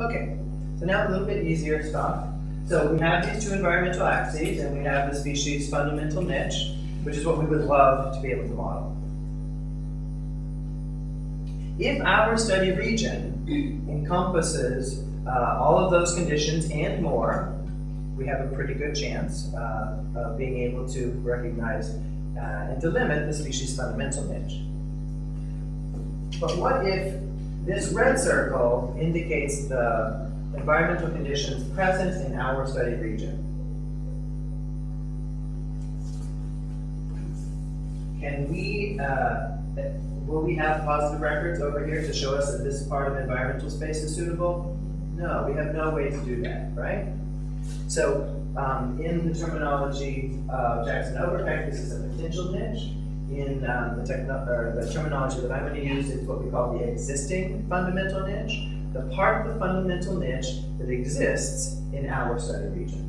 Okay, so now a little bit easier stuff. So we have these two environmental axes, and we have the species fundamental niche, which is what we would love to be able to model. If our study region encompasses uh, all of those conditions and more, we have a pretty good chance uh, of being able to recognize uh, and delimit the species fundamental niche. But what if this red circle indicates the environmental conditions present in our study region? Can we, uh, will we have positive records over here to show us that this part of environmental space is suitable? No, we have no way to do that, right? So um, in the terminology of Jackson Overpeck, this is a potential niche. In um, the, the, terminology that I'm going to use, it's what we call the existing fundamental niche, the part of the fundamental niche that exists in our study region.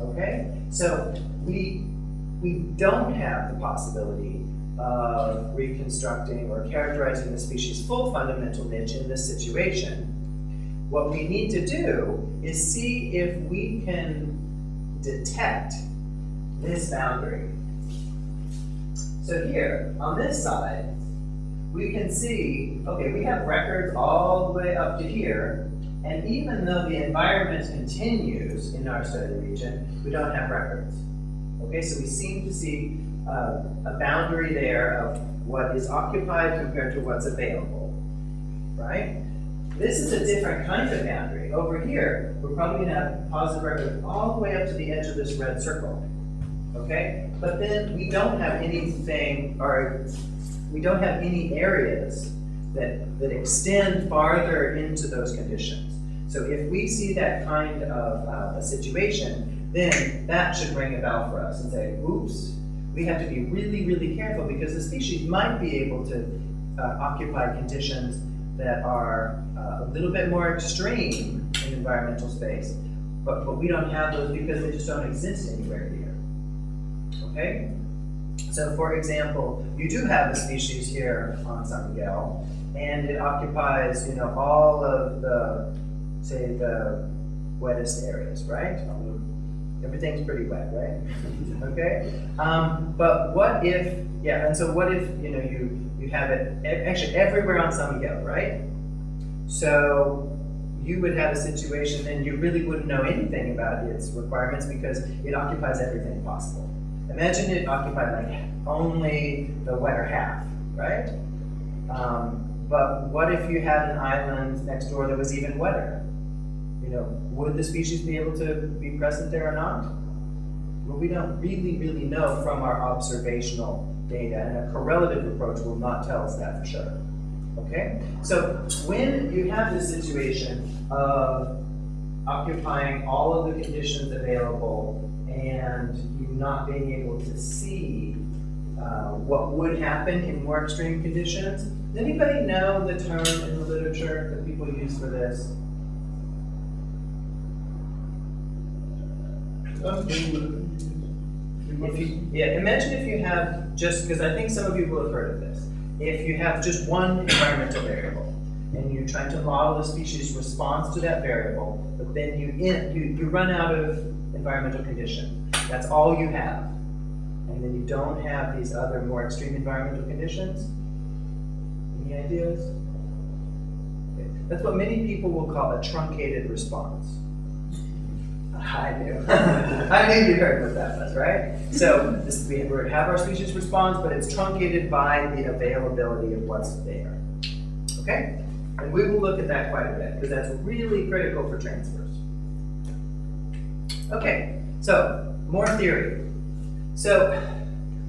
Okay, so we we don't have the possibility of reconstructing or characterizing the species' full fundamental niche in this situation. What we need to do is see if we can detect this boundary. So here, on this side, we can see, okay, we have records all the way up to here, and even though the environment continues in our study region, we don't have records. Okay, so we seem to see uh, a boundary there of what is occupied compared to what's available, right? This is a different kind of boundary. Over here, we're probably going to have positive record all the way up to the edge of this red circle. Okay? But then we don't have anything, or we don't have any areas that, that extend farther into those conditions. So if we see that kind of uh, a situation, then that should ring a bell for us and say, oops, we have to be really, really careful because the species might be able to uh, occupy conditions that are uh, a little bit more extreme in environmental space, but, but we don't have those because they just don't exist anywhere here. Okay? So for example, you do have a species here on San Miguel, and it occupies, you know, all of the, say, the wettest areas, right? I mean, Everything's pretty wet, right? okay? Um, but what if, yeah, and so what if, you know, you you have it actually everywhere on San Miguel, right? So you would have a situation and you really wouldn't know anything about its requirements because it occupies everything possible. Imagine it occupied like only the wetter half, right? Um, but what if you had an island next door that was even wetter? You know, would the species be able to be present there or not? Well, we don't really, really know from our observational data, and a correlative approach will not tell us that for sure. Okay? So when you have this situation of occupying all of the conditions available and you not being able to see uh, what would happen in more extreme conditions, does anybody know the term in the literature that people use for this? If you, yeah, imagine if you have just, because I think some of you will have heard of this, if you have just one environmental variable, and you're trying to model the species response to that variable, but then you, in, you, you run out of environmental condition. That's all you have. And then you don't have these other more extreme environmental conditions. Any ideas? Okay. That's what many people will call a truncated response. I knew. I knew you heard what that was, right? So this, we have our species response, but it's truncated by the availability of what's there. Okay? And we will look at that quite a bit, because that's really critical for transfers. Okay, so more theory. So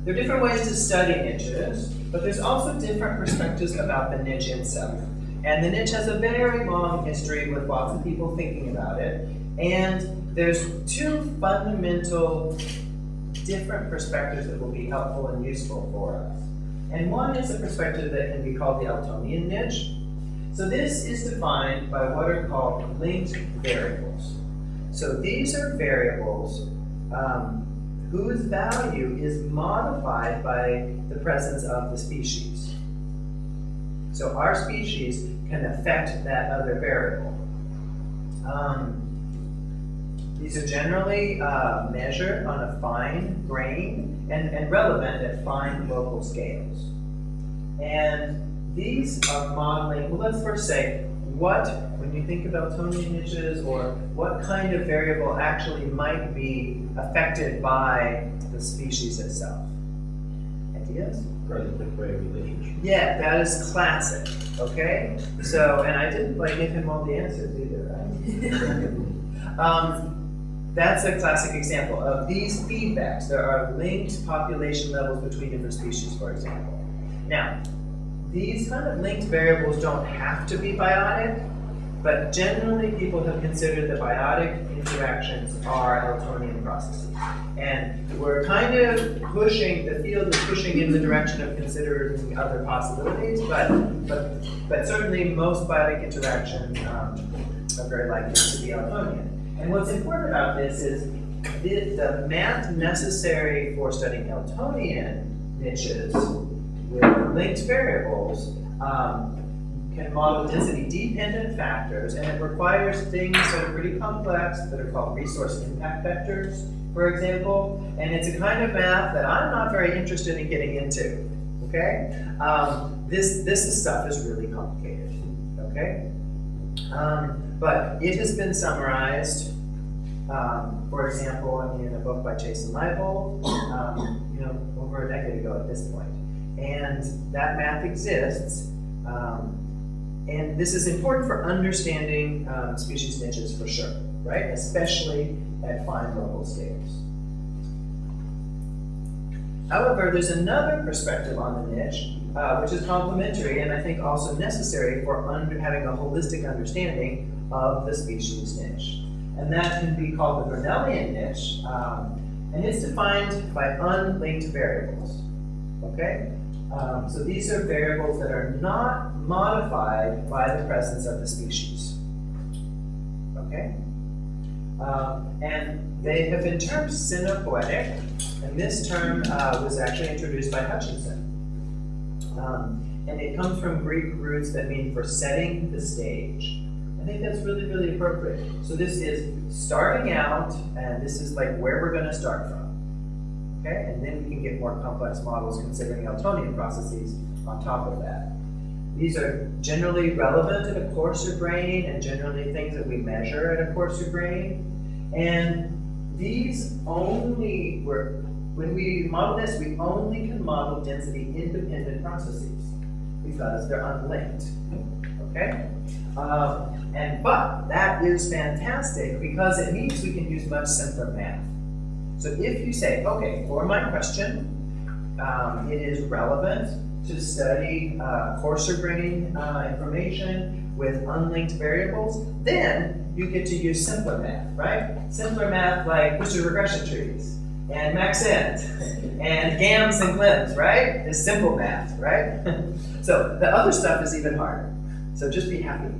there are different ways to study niches, but there's also different perspectives about the niche itself. And the niche has a very long history with lots of people thinking about it. And there's two fundamental different perspectives that will be helpful and useful for us. And one is a perspective that can be called the Eltonian niche. So this is defined by what are called linked variables. So these are variables um, whose value is modified by the presence of the species. So our species can affect that other variable. Um, these are generally uh, measured on a fine grain and, and relevant at fine local scales. And these are modeling, well, let's first say, what, you think about Eltonian niches, or what kind of variable actually might be affected by the species itself? Ideas? Yeah, that is classic, okay? So, and I didn't like give him all the answers either, right? um, that's a classic example of these feedbacks. There are linked population levels between different species, for example. Now, these kind of linked variables don't have to be biotic, but generally people have considered that biotic interactions are Eltonian processes. And we're kind of pushing, the field is pushing in the direction of considering other possibilities, but, but, but certainly most biotic interactions um, are very likely to be Eltonian. And what's important about this is the, the math necessary for studying Eltonian niches with linked variables um, model density-dependent factors, and it requires things that are pretty complex that are called resource impact vectors, for example. And it's a kind of math that I'm not very interested in getting into. Okay, um, this this stuff is really complicated. Okay, um, but it has been summarized. Um, for example, in a book by Jason Leibold, um, you know, over a decade ago at this point. And that math exists. Um, and this is important for understanding um, species niches for sure, right? Especially at fine local scales. However, there's another perspective on the niche, uh, which is complementary and I think also necessary for having a holistic understanding of the species niche. And that can be called the Grinnellian niche, um, and it's defined by unlinked variables. Okay? Um, so these are variables that are not modified by the presence of the species. Okay? Um, and they have been termed scenopoetic, and this term uh, was actually introduced by Hutchinson. Um, and it comes from Greek roots that mean for setting the stage. I think that's really, really appropriate. So this is starting out, and this is like where we're going to start from. Okay, and then we can get more complex models considering Eltonian processes on top of that. These are generally relevant at a coarser grain and generally things that we measure at a coarser grain. And these only work, when we model this, we only can model density independent processes because they're unlinked. Okay? Um, and but that is fantastic because it means we can use much simpler math. So if you say, okay, for my question, um, it is relevant to study uh, coarser grain uh, information with unlinked variables, then you get to use simpler math, right? Simpler math like boosted regression trees and maxent and gams and glims, right? Is simple math, right? so the other stuff is even harder. So just be happy.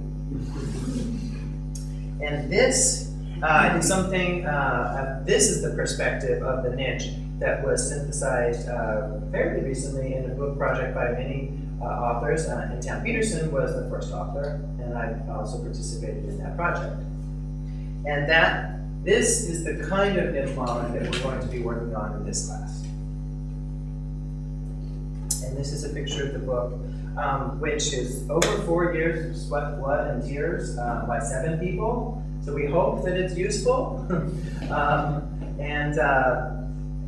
And this uh, something, uh, uh, this is the perspective of the niche that was synthesized uh, fairly recently in a book project by many uh, authors. Uh, and Town Peterson was the first author, and I also participated in that project. And that, this is the kind of niche modeling that we're going to be working on in this class. And this is a picture of the book, um, which is over four years of sweat, blood, and tears by seven people. So we hope that it's useful. um, and uh,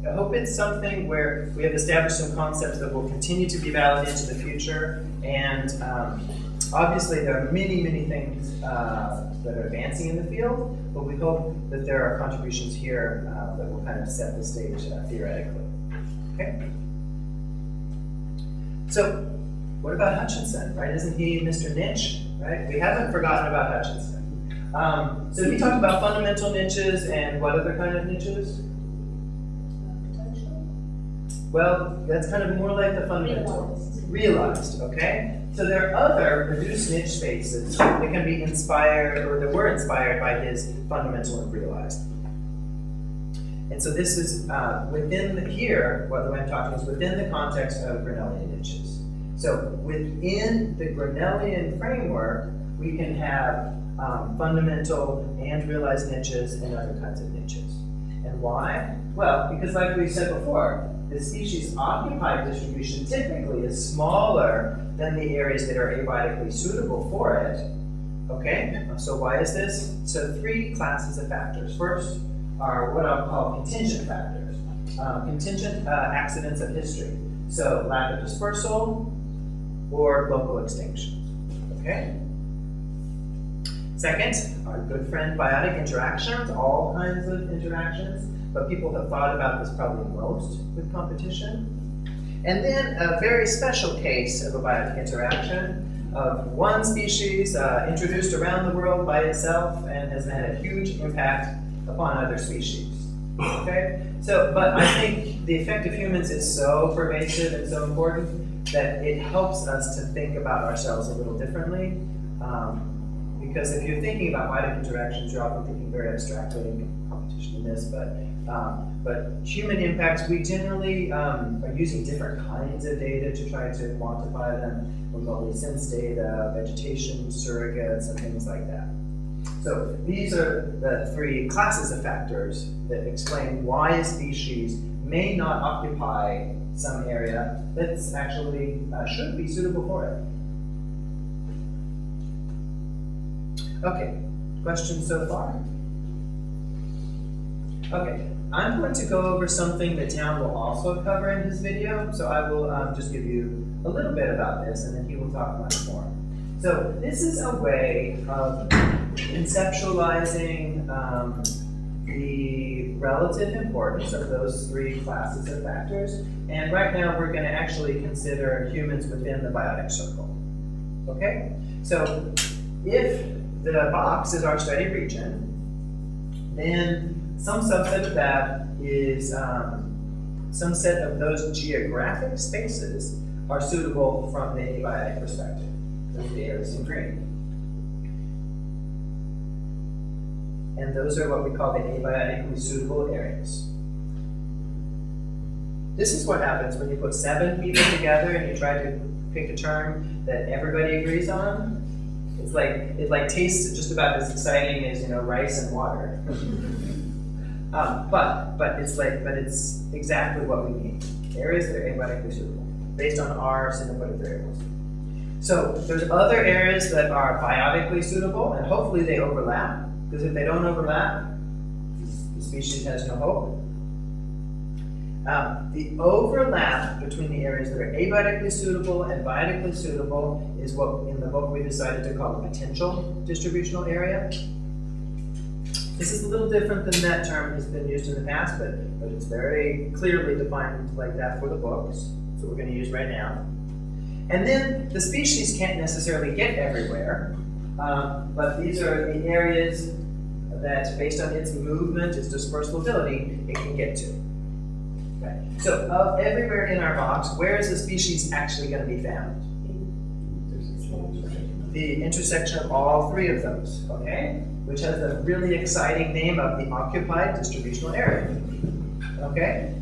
I hope it's something where we have established some concepts that will continue to be valid into the future. And um, obviously, there are many, many things uh, that are advancing in the field, but we hope that there are contributions here uh, that will kind of set the stage uh, theoretically. Okay? So, what about Hutchinson, right? Isn't he Mr. Niche, right? We haven't forgotten about Hutchinson. Um, so he talked about fundamental niches and what other kind of niches? Well, that's kind of more like the fundamental. Realized. Realized, okay? So there are other reduced niche spaces that can be inspired or that were inspired by his fundamental and realized. And so this is uh, within the, here, what I'm talking is within the context of Grinnellian niches. So within the Grinnellian framework, we can have um, fundamental and realized niches and other kinds of niches. And why? Well, because like we said before, the species occupied distribution typically is smaller than the areas that are abiotically suitable for it. Okay, so why is this? So three classes of factors. First are what I'll call contingent factors, um, contingent uh, accidents of history. So lack of dispersal or local extinctions. Okay. Second, our good friend biotic interactions, all kinds of interactions, but people have thought about this probably most with competition. And then a very special case of a biotic interaction of one species uh, introduced around the world by itself and has had a huge impact upon other species. Okay? So, but I think the effect of humans is so pervasive and so important that it helps us to think about ourselves a little differently. Um, because if you're thinking about biotic interactions, you're often thinking very abstractly in competition in this, but um, but human impacts, we generally um, are using different kinds of data to try to quantify them, remotely sense data, vegetation surrogates, and things like that. So these are the three classes of factors that explain why a species may not occupy some area that actually uh, should be suitable for it. Okay, questions so far? Okay, I'm going to go over something that Town will also cover in his video, so I will um, just give you a little bit about this and then he will talk much more. So this is a way of conceptualizing um, the relative importance of those three classes of factors. And right now we're going to actually consider humans within the biotic circle. Okay? So if the box is our study region, then some subset of that is um, some set of those geographic spaces are suitable from the abiotic perspective. Those are the areas in green. And those are what we call the abiotically suitable areas. This is what happens when you put seven people together and you try to pick a term that everybody agrees on. It's like it like tastes just about as exciting as you know rice and water. um, but but it's like but it's exactly what we need. Areas that are abiotically suitable based on our symbiotic variables. So there's other areas that are biotically suitable, and hopefully they overlap. Because if they don't overlap, the species has no hope. Um, the overlap between the areas that are abiotically suitable and biotically suitable is what in the book we decided to call the potential distributional area. This is a little different than that term has been used in the past, but, but it's very clearly defined like that for the books. So we're going to use right now. And then the species can't necessarily get everywhere, um, but these are the areas that, based on its movement, its dispersal ability, it can get to. Okay. So, of everywhere in our box, where is the species actually going to be found? The intersection of all three of those, okay? Which has the really exciting name of the occupied distributional area. Okay?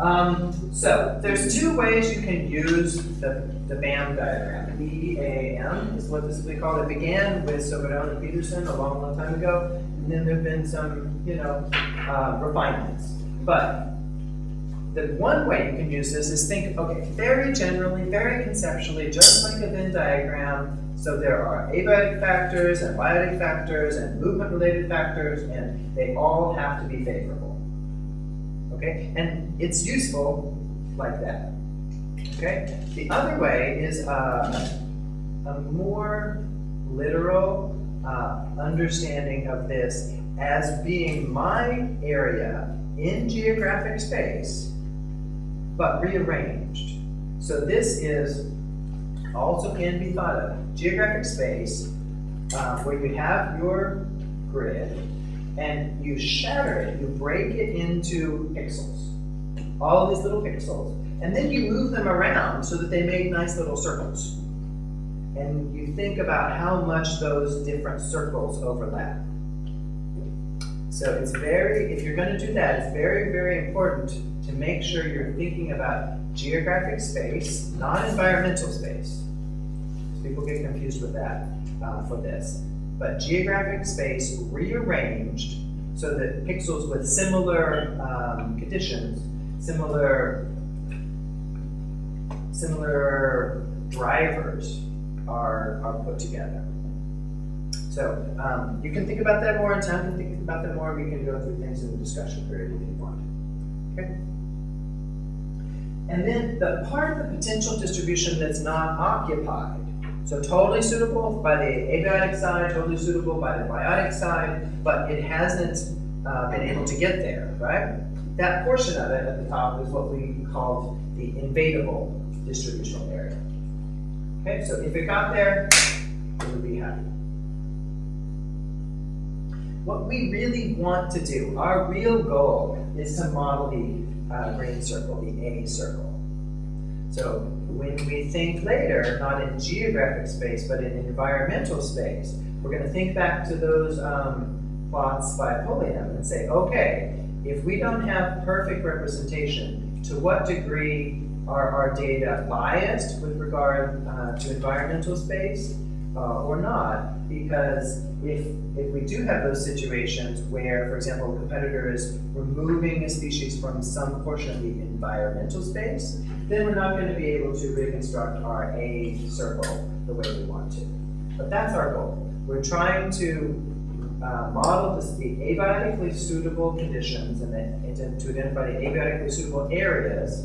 Um, so, there's two ways you can use the, the BAM diagram. B-A-M is what this we call it. began with Soberón and Peterson a long, long time ago, and then there have been some, you know, uh, refinements. But the one way you can use this is think, okay, very generally, very conceptually, just like a Venn diagram. So there are abiotic factors and biotic factors and movement-related factors, and they all have to be favorable. Okay, and it's useful like that. Okay, the other way is uh, a more literal uh, understanding of this as being my area in geographic space but rearranged. So this is also can be thought of geographic space uh, where you have your grid and you shatter it, you break it into pixels, all these little pixels, and then you move them around so that they make nice little circles. And you think about how much those different circles overlap. So it's very, if you're going to do that, it's very, very important to make sure you're thinking about geographic space, not environmental space. People get confused with that uh, for this. But geographic space rearranged so that pixels with similar um, conditions, similar, similar drivers are, are put together. So um, you can think about that more time, you can think about that more, we can go through things in the discussion period if you want. Okay? And then the part of the potential distribution that's not occupied. So totally suitable by the abiotic side, totally suitable by the biotic side, but it hasn't uh, been able to get there, right? That portion of it at the top is what we called the invadable distributional area. Okay, so if it got there, it would be happy. What we really want to do, our real goal, is to model the uh, green circle, the A circle. So when we think later, not in geographic space, but in environmental space, we're going to think back to those um, plots by Pulliam and say, okay, if we don't have perfect representation, to what degree are our data biased with regard uh, to environmental space uh, or not? Because if, if we do have those situations where, for example, a competitor is removing a species from some portion of the environmental space, then we're not going to be able to reconstruct our A circle the way we want to. But that's our goal. We're trying to uh, model this, the abiotically suitable conditions and then to, to identify the abiotically suitable areas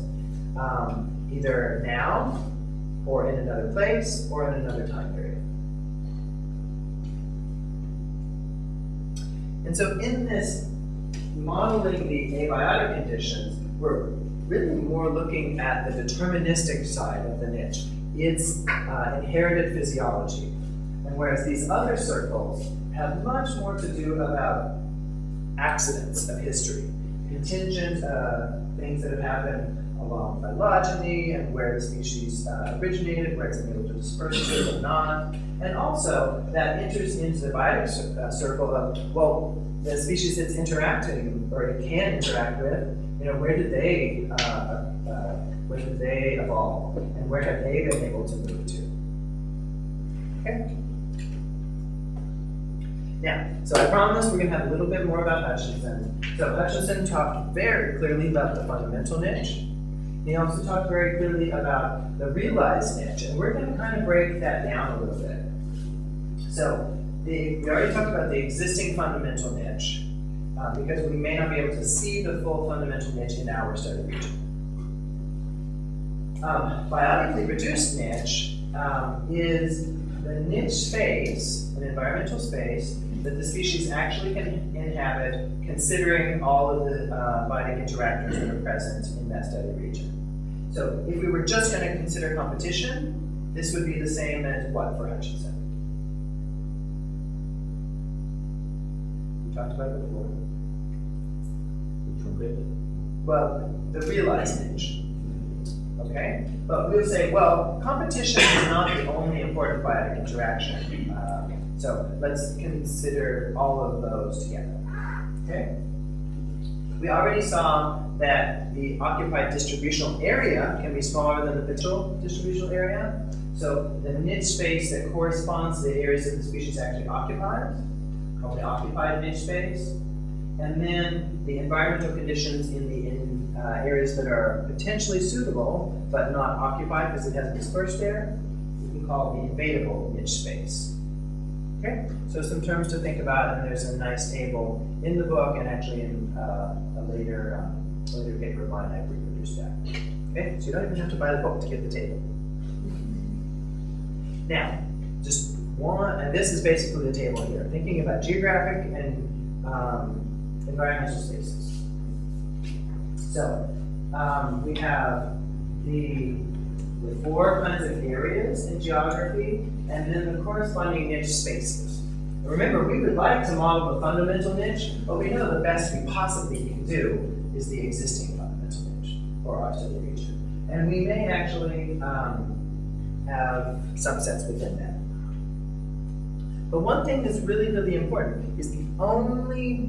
um, either now or in another place or in another time period. And so in this modeling the abiotic conditions, we're really more looking at the deterministic side of the niche, its uh, inherited physiology. And whereas these other circles have much more to do about accidents of history, contingent uh, things that have happened along phylogeny and where the species uh, originated, where it's able to disperse to or not, and also that enters into the biotic uh, circle of, well, the species it's interacting or it can interact with, you know, where did they, uh, uh, where did they evolve, and where have they been able to move to? Okay. Now, so I promise we're going to have a little bit more about Hutchinson. So Hutchinson talked very clearly about the fundamental niche. He also talked very clearly about the realized niche, and we're going to kind of break that down a little bit. So the, we already talked about the existing fundamental niche, uh, because we may not be able to see the full fundamental niche in our study region. Um, biotically reduced niche um, is the niche space, an environmental space, that the species actually can inhabit considering all of the uh, biotic interactors that are present in that study region. So if we were just going to consider competition, this would be the same as what for Hutchinson? We talked about it before. Which one did it? Well, the realized niche. Okay? But we'll say, well, competition is not the only important biotic interaction. Uh, so let's consider all of those together. Okay? We already saw that the occupied distributional area can be smaller than the potential distributional area. So the niche space that corresponds to the areas that the species actually occupies, called the occupied niche space. And then the environmental conditions in the in, uh, areas that are potentially suitable but not occupied because it hasn't dispersed there, we can call the invadable niche space. Okay, so some terms to think about, and there's a nice table in the book and actually in uh, a later um, later paper of mine I've reproduced. Okay, so you don't even have to buy the book to get the table. Now, just one, and this is basically the table here, thinking about geographic and um, environmental spaces. So um, we have the, the four kinds of areas in geography, and then the corresponding niche spaces. Remember, we would like to model the fundamental niche, but we know the best we possibly can do is the existing fundamental niche for our study region. And we may actually um, have subsets within that. But one thing that's really, really important is the only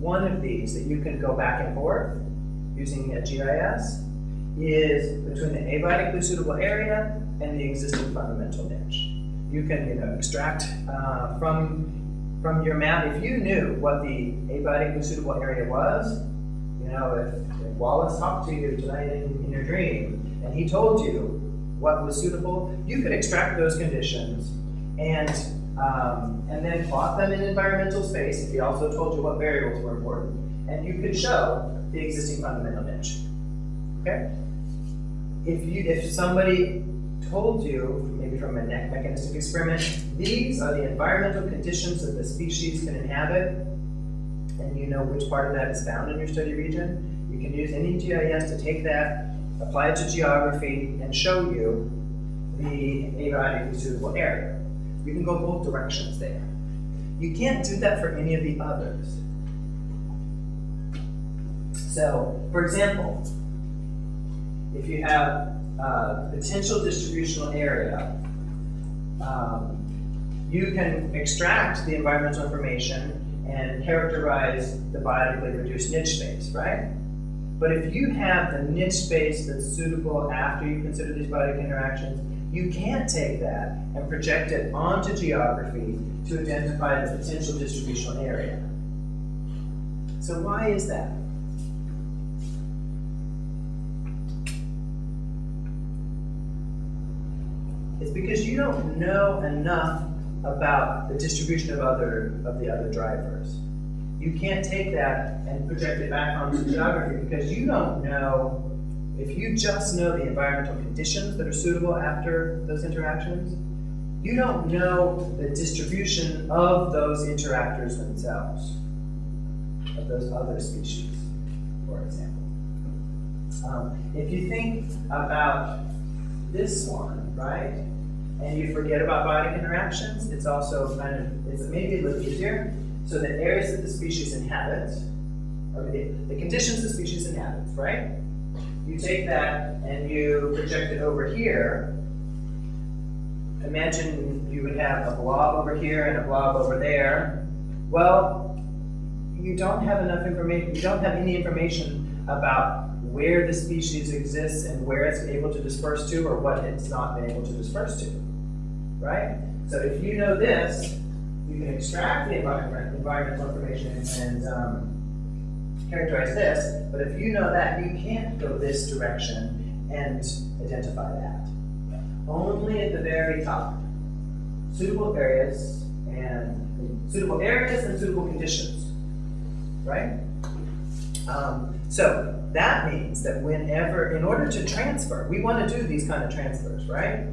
one of these that you can go back and forth using a GIS is between the abiotically suitable area and the existing fundamental niche. You can, you know, extract uh, from from your map if you knew what the abiotically suitable area was. Know, if, if Wallace talked to you tonight in, in your dream and he told you what was suitable, you could extract those conditions and um, and then plot them in environmental space if he also told you what variables were important, and you could show the existing fundamental niche. Okay? If you if somebody told you, maybe from a mechanistic experiment, these are the environmental conditions that the species can inhabit, and you know which part of that is found in your study region, you can use any GIS to take that, apply it to geography, and show you the abiotically suitable area. You can go both directions there. You can't do that for any of the others. So, for example, if you have a potential distributional area, um, you can extract the environmental information and characterize the biotically reduced niche space, right? But if you have the niche space that's suitable after you consider these biotic interactions, you can't take that and project it onto geography to identify the potential distributional area. So why is that? It's because you don't know enough about the distribution of other of the other drivers. You can't take that and project it back onto geography because you don't know if you just know the environmental conditions that are suitable after those interactions, you don't know the distribution of those interactors themselves, of those other species, for example. Um, if you think about this one, right, and you forget about biotic interactions, it's also kind of, it's maybe a little easier. So the areas that the species inhabits, or the, the conditions the species inhabits, right? You take that and you project it over here. Imagine you would have a blob over here and a blob over there. Well, you don't have enough information, you don't have any information about where the species exists and where it's able to disperse to or what it's not been able to disperse to, right? So if you know this, you can extract the environment, environmental information and um, characterize this, but if you know that, you can't go this direction and identify that. Only at the very top. Suitable areas and suitable areas and suitable conditions, right? Um, so that means that whenever, in order to transfer, we want to do these kind of transfers, right?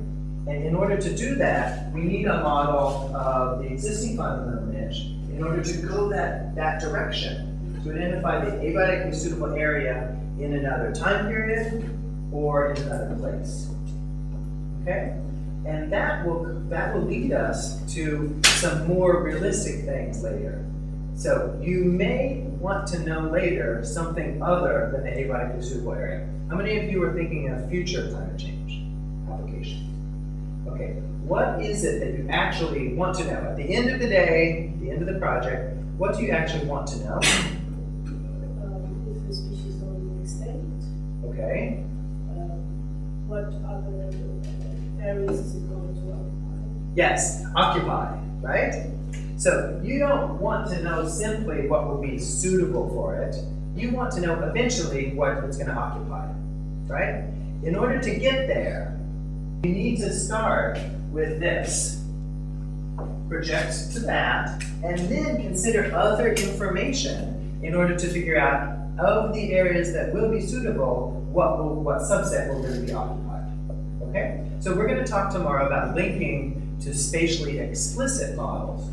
And in order to do that, we need a model of the existing fundamental niche in order to go that, that direction, to identify the abiotically suitable area in another time period or in another place. Okay? And that will that will lead us to some more realistic things later. So you may want to know later something other than the abiotically suitable area. How many of you are thinking of future climate change applications? Okay, what is it that you actually want to know? At the end of the day, the end of the project, what do you actually want to know? um, if the species is going to extinct, Okay, um, what other areas is it going to occupy? yes, occupy, right? So you don't want to know simply what will be suitable for it. You want to know eventually what it's going to occupy, right? In order to get there, you need to start with this. Project to that, and then consider other information in order to figure out of the areas that will be suitable, what will, what subset will really be occupied. Okay? So we're going to talk tomorrow about linking to spatially explicit models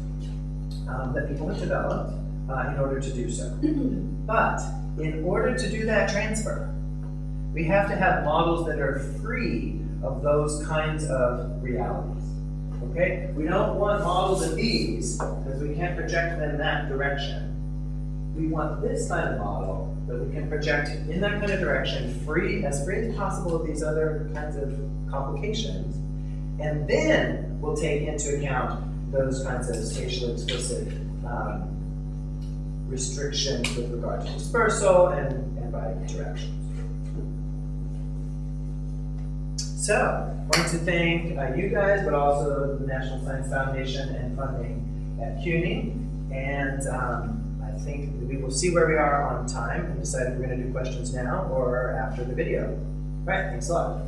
um, that people have developed uh, in order to do so. But in order to do that transfer, we have to have models that are free of those kinds of realities. Okay? We don't want models of these because we can't project them in that direction. We want this kind of model that we can project in that kind of direction, free, as free as possible of these other kinds of complications. And then we'll take into account those kinds of spatially explicit um, restrictions with regard to dispersal and, and biotic interactions. So, I want to thank uh, you guys, but also the National Science Foundation and funding at CUNY. And um, I think we will see where we are on time and decide if we're going to do questions now or after the video. All right, thanks a lot.